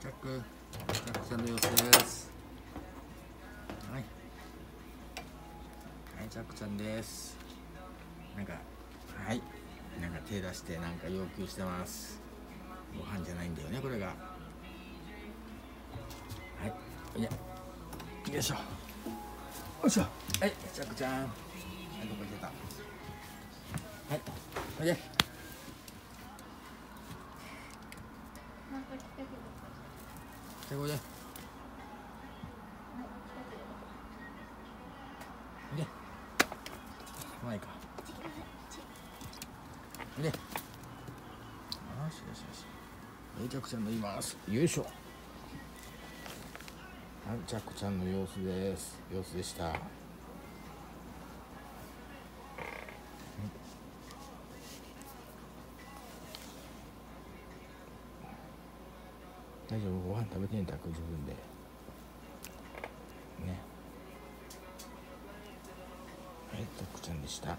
ジャックジャックちゃんの様子です。はい。はいジャックちゃんです。なんかはい。なんか手出してなんか要求してます。ご飯じゃないんだよねこれが。はい。よいよいしょ。よいしょ。はいジャックちゃん。はいどこ行ってた？はい。おいでなんか来たけど。手こいで。おい。でまあいいか。おいでよしよしよしはいジャックちゃん乗ります。よいしょ。はいジャックちゃんの様子です。様子でした大丈夫？ご飯食べてんだく自分で。ね。はいとくちゃんでした。